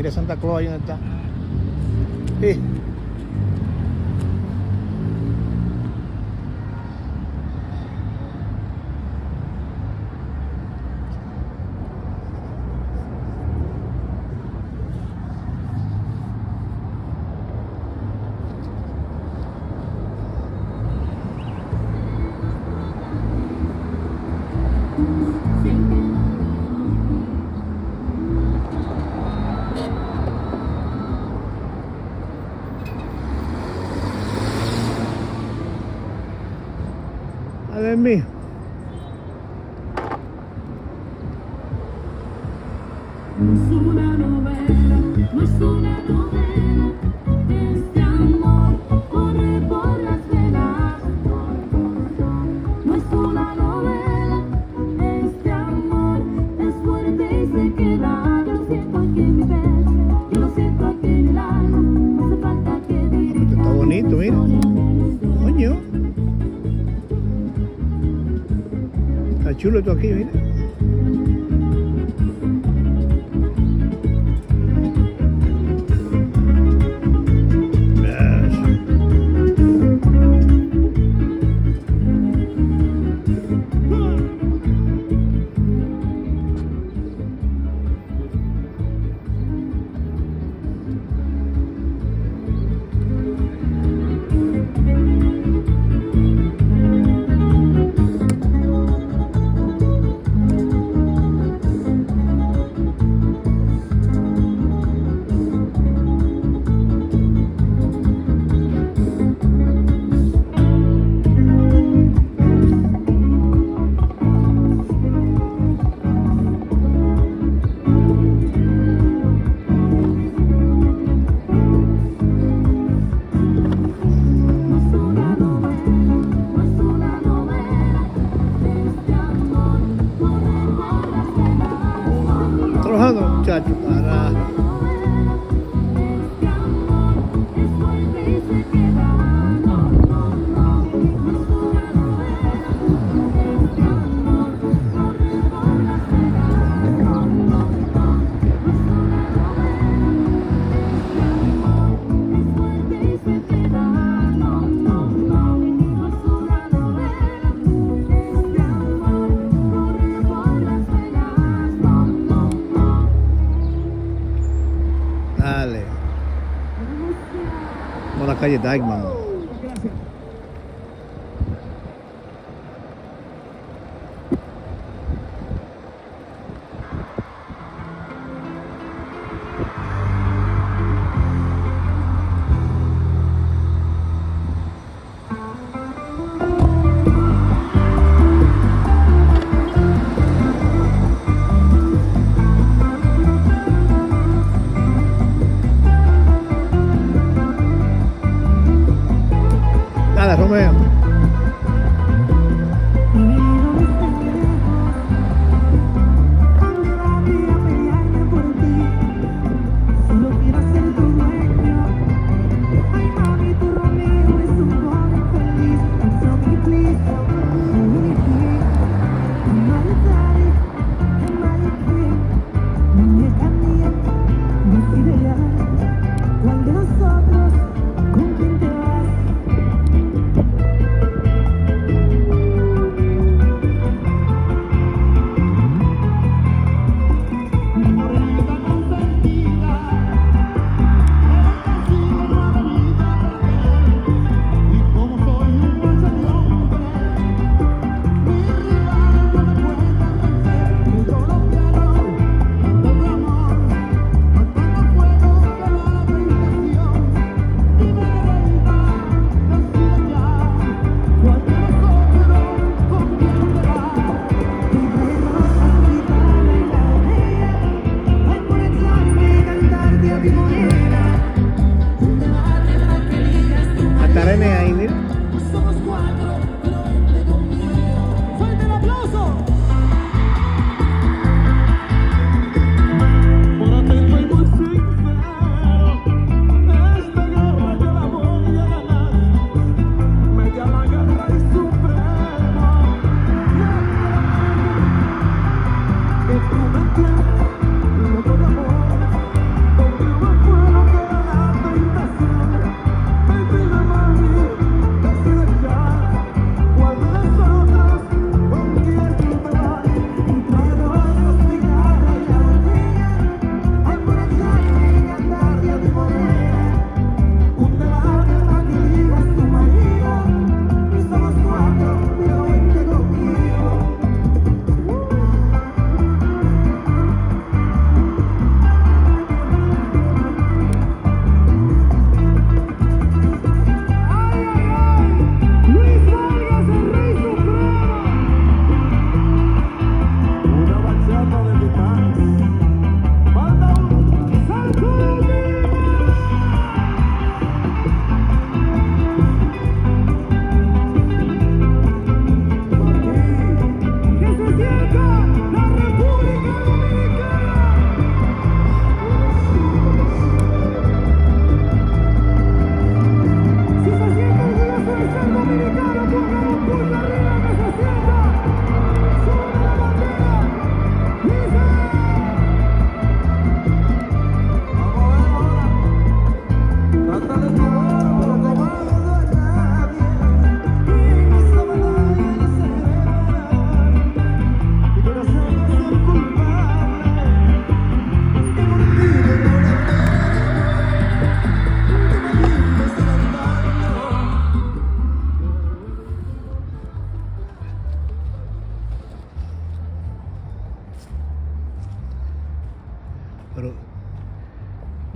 mire Santa Claus ahí donde está. Sí. than me. chulo tú aquí, mira. Dagmar. में I mean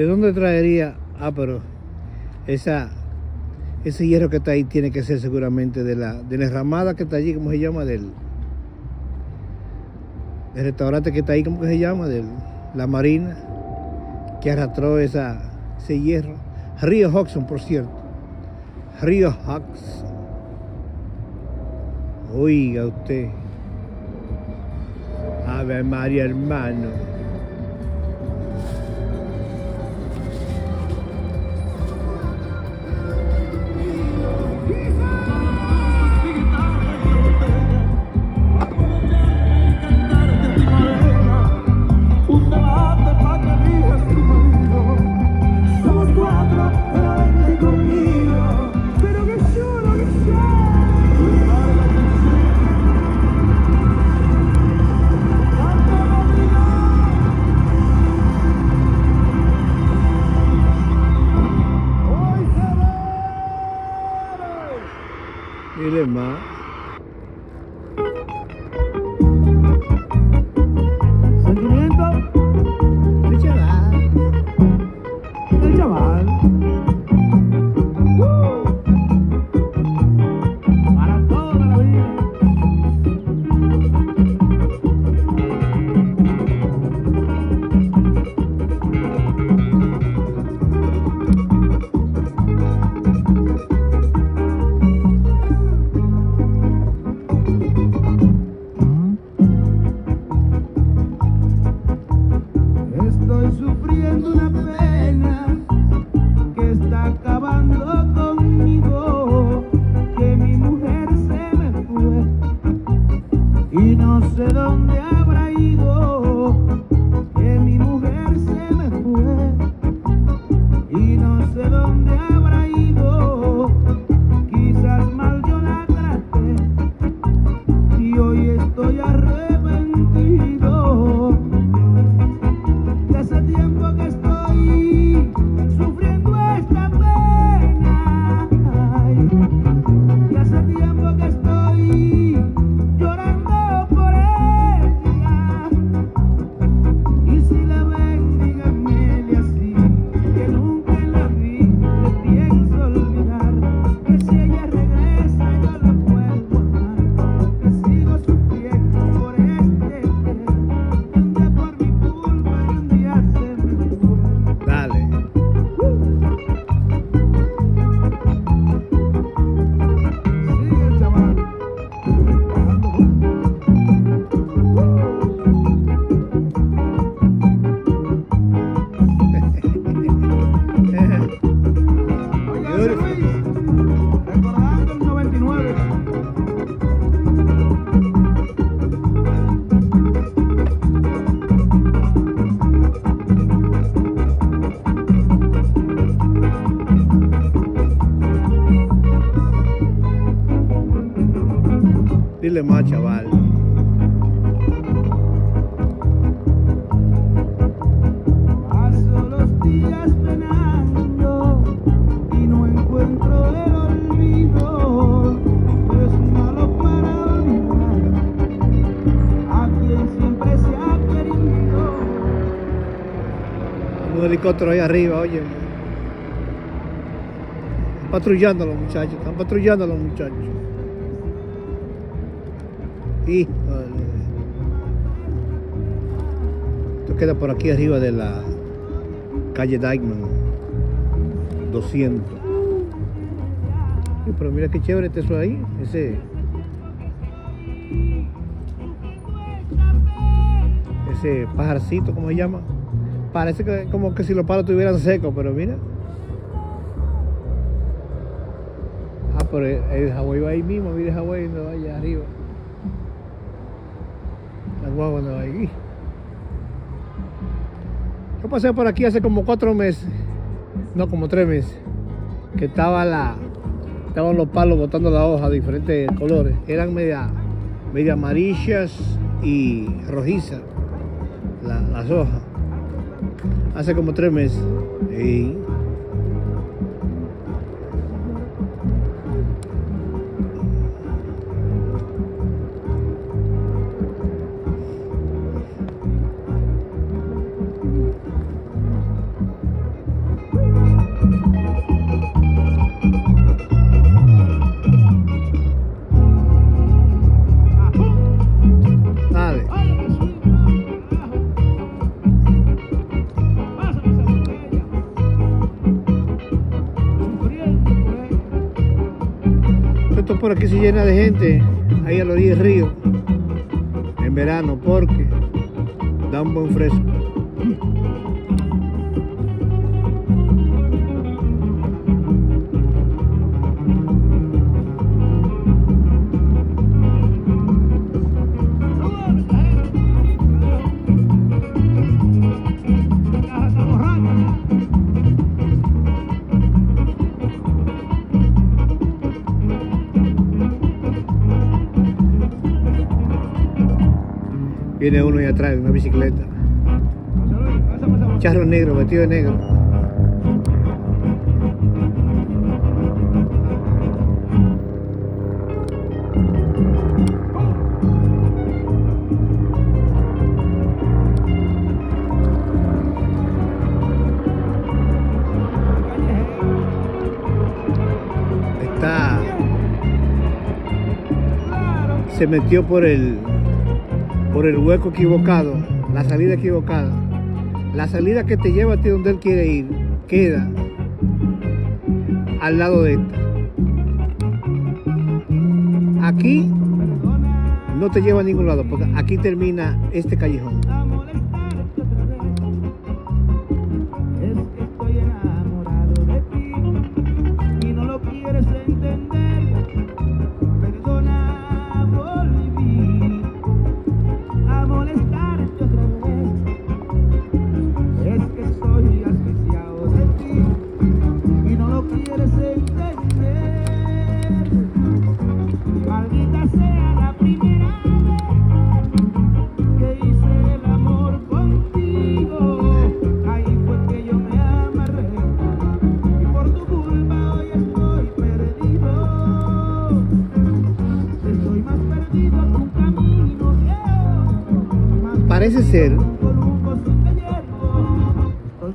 ¿De dónde traería? Ah, pero esa, ese hierro que está ahí tiene que ser seguramente de la, de la enramada que está allí, ¿cómo se llama? Del, del restaurante que está ahí, ¿cómo que se llama? De la marina, que arrastró esa, ese hierro. Río Hudson, por cierto. Río Hudson. Oiga usted. Ave María, hermano. Sé dónde Dile más, chaval. Paso los días penando y no encuentro el olvido. Es malo para olvidar a quien siempre se ha querido. Un helicóptero ahí arriba, oye. Patrullando los muchachos, están patrullando los muchachos. Híjole. Esto queda por aquí arriba de la calle Dykeman 200. Sí, pero mira qué chévere está eso ahí, ese. Ese pajarcito, ¿cómo se llama? Parece que como que si los palos estuvieran secos, pero mira. Ah, pero el, el Hawái va ahí mismo, mira el Hawái donde va allá arriba. Yo pasé por aquí hace como cuatro meses, no como tres meses, que estaba la, estaban los palos botando la hoja de diferentes colores. Eran media, media amarillas y rojizas la- las hojas. Hace como tres meses. Esto por aquí se llena de gente, ahí a la orilla del río, en verano, porque da un buen fresco. Viene uno ahí atrás una bicicleta. Charro negro, vestido de negro. Está. Se metió por el por el hueco equivocado, la salida equivocada. La salida que te lleva a ti donde él quiere ir queda al lado de esta. Aquí no te lleva a ningún lado, porque aquí termina este callejón.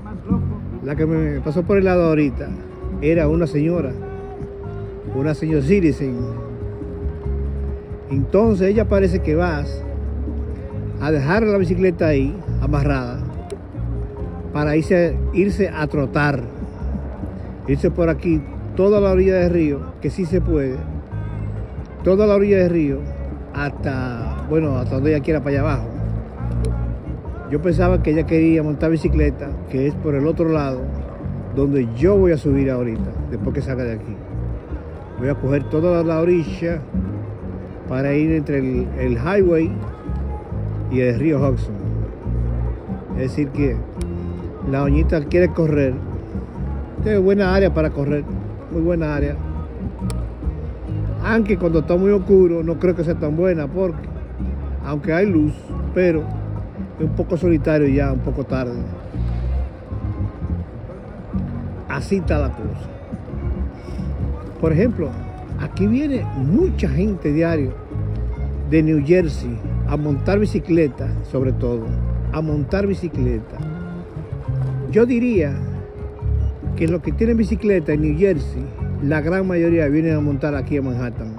Más loco. la que me pasó por el lado ahorita era una señora, una señora citizen. Entonces ella parece que vas a dejar la bicicleta ahí, amarrada, para irse, irse a trotar, irse por aquí, toda la orilla del río, que sí se puede, toda la orilla del río, hasta, bueno, hasta donde ella quiera, para allá abajo. Yo pensaba que ella quería montar bicicleta, que es por el otro lado, donde yo voy a subir ahorita, después que salga de aquí. Voy a coger toda la orilla para ir entre el, highway y el río Hudson. Es decir que la doñita quiere correr. Tiene buena área para correr, muy buena área. Aunque cuando está muy oscuro no creo que sea tan buena porque aunque hay luz, pero un poco solitario ya, un poco tarde. Así está la cosa. Por ejemplo, aquí viene mucha gente diario de New Jersey a montar bicicleta, sobre todo, a montar bicicleta. Yo diría que los que tienen bicicleta en New Jersey, la gran mayoría vienen a montar aquí a Manhattan.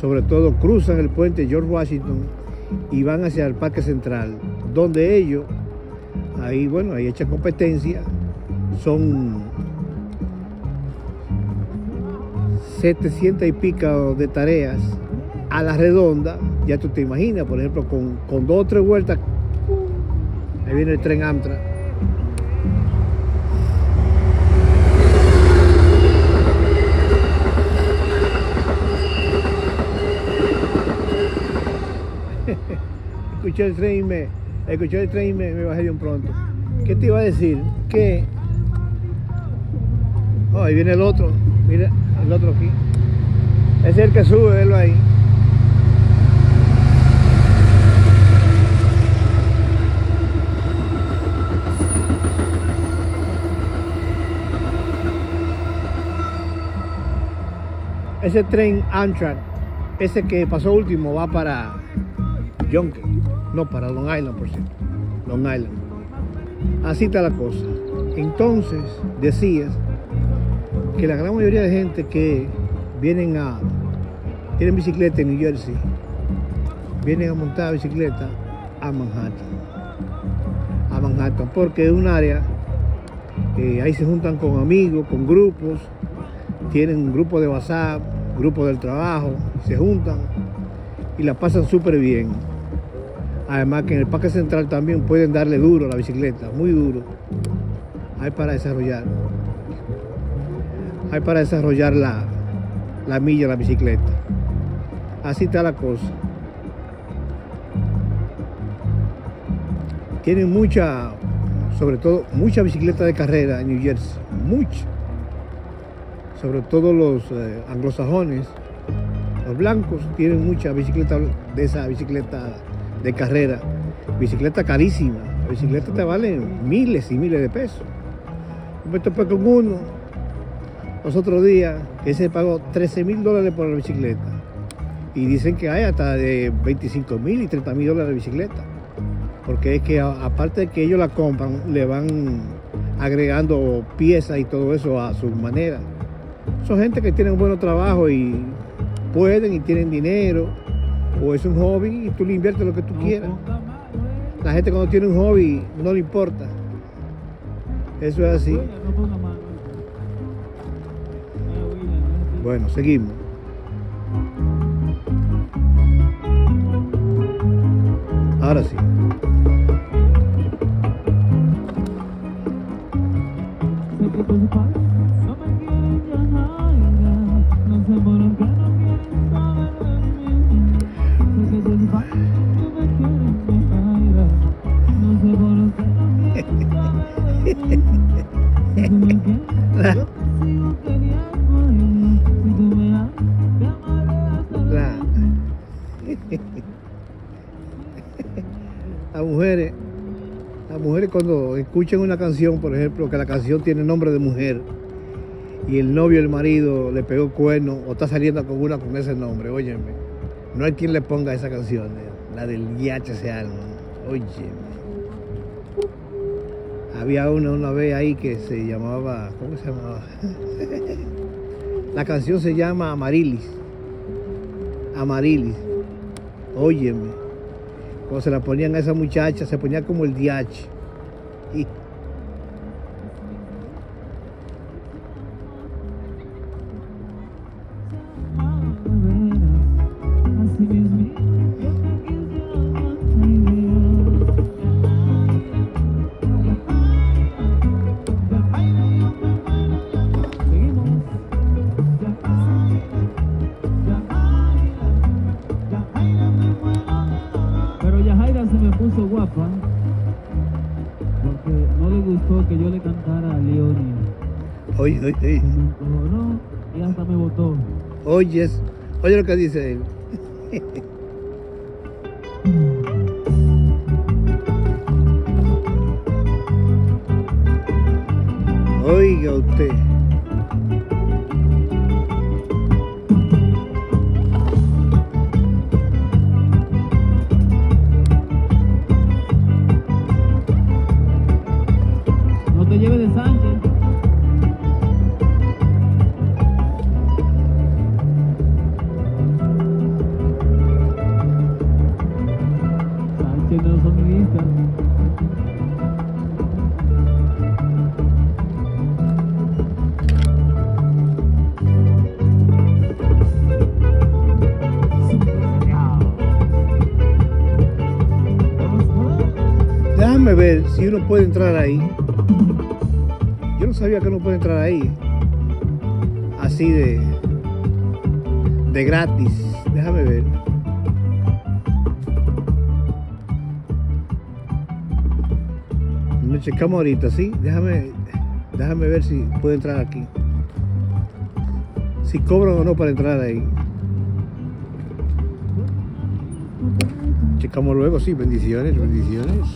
Sobre todo cruzan el puente George Washington y van hacia el Parque Central, donde ellos, ahí bueno, ahí echan competencia, son 700 y pico de tareas a la redonda, ya tú te imaginas, por ejemplo, con, con dos o tres vueltas, ahí viene el tren Amtrak. escuché el tren y me, escuché el tren y me, bajé de un pronto. ¿Qué te iba a decir? Que oh, ahí viene el otro, mira el otro aquí. Ese es el que sube, velo ahí. Ese tren Amtrak, ese que pasó último, va para Yonke, no para Long Island, por cierto. Long Island. Así está la cosa. Entonces, decías que la gran mayoría de gente que vienen a, tienen bicicleta en New Jersey, vienen a montar bicicleta a Manhattan. A Manhattan, porque es un área, eh, ahí se juntan con amigos, con grupos, tienen un grupo de WhatsApp, grupos del trabajo, se juntan y la pasan súper bien. Además que en el Parque Central también pueden darle duro a la bicicleta, muy duro. Hay para desarrollar. Hay para desarrollar la, la milla, la bicicleta. Así está la cosa. Tienen mucha, sobre todo, mucha bicicleta de carrera en New Jersey. Mucha. Sobre todo los eh, anglosajones, los blancos, tienen mucha bicicleta de esa bicicleta de carrera. Bicicleta carísima. La bicicleta te vale miles y miles de pesos. Me topé con uno los otros días que se pagó 13 mil dólares por la bicicleta. Y dicen que hay hasta de 25 mil y 30 mil dólares de bicicleta. Porque es que aparte de que ellos la compran, le van agregando piezas y todo eso a su manera. Son gente que tienen un buen trabajo y pueden y tienen dinero. O es un hobby y tú le inviertes lo que tú quieras. La gente cuando tiene un hobby no le importa. Eso es así. Bueno, seguimos. Ahora sí. Las mujeres cuando escuchan una canción, por ejemplo, que la canción tiene nombre de mujer y el novio, el marido le pegó cuerno o está saliendo con una con ese nombre, óyeme, no hay quien le ponga esa canción, eh, la del IHC alma, óyeme. Había una una vez ahí que se llamaba, ¿cómo se llamaba? la canción se llama Amarilis. Amarilis. Óyeme. Cuando se la ponían a esa muchacha, se ponía como el DH. Oye, oye, oye, Se me encojonó y hasta me botó. oyes, oye lo que dice él. Oiga usted. Uno puede entrar ahí. Yo no sabía que uno puede entrar ahí. Así de. de gratis. Déjame ver. Lo checamos ahorita, ¿sí? Déjame, déjame ver si puedo entrar aquí. Si cobran o no para entrar ahí. Checamos luego, sí, bendiciones, bendiciones.